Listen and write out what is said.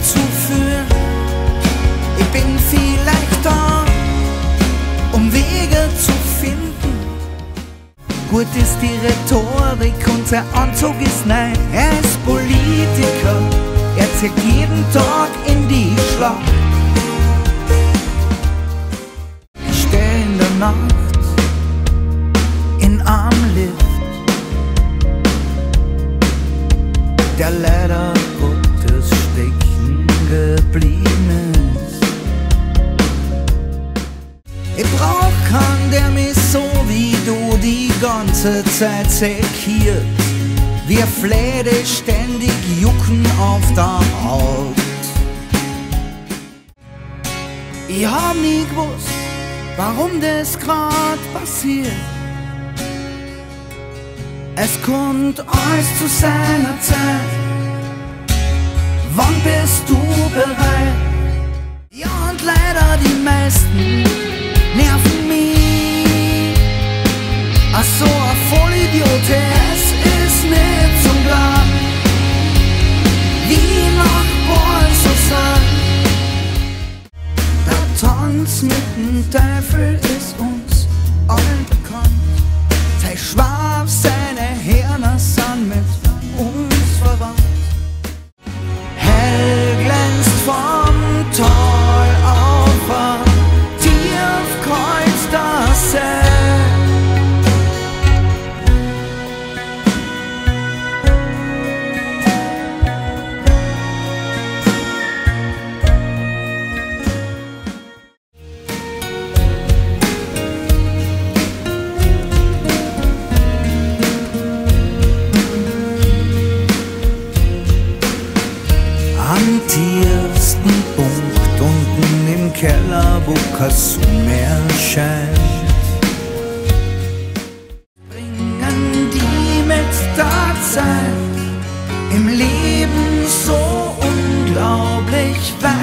zu führen. Ich bin vielleicht da, um Wege zu finden. Gut ist die Rhetorik und der Anzug ist nein. Er ist Politiker, er zieht jeden Tag in die Schlacht. Ich steh in der Nacht Ich brauch keinen, der mich so wie du die ganze Zeit sekiert. Wir Fläde ständig jucken auf der Haut. Ich hab nie gewusst, warum das grad passiert. Es kommt alles zu seiner Zeit. Wann bist du bereit? Vollidiot, es ist nicht zum Glauben. Wie so sagen. Der Tanz mit dem Teufel ist uns allen unten im Keller, wo Sonne mehr scheint. Bringen die mit der im Leben so unglaublich weit.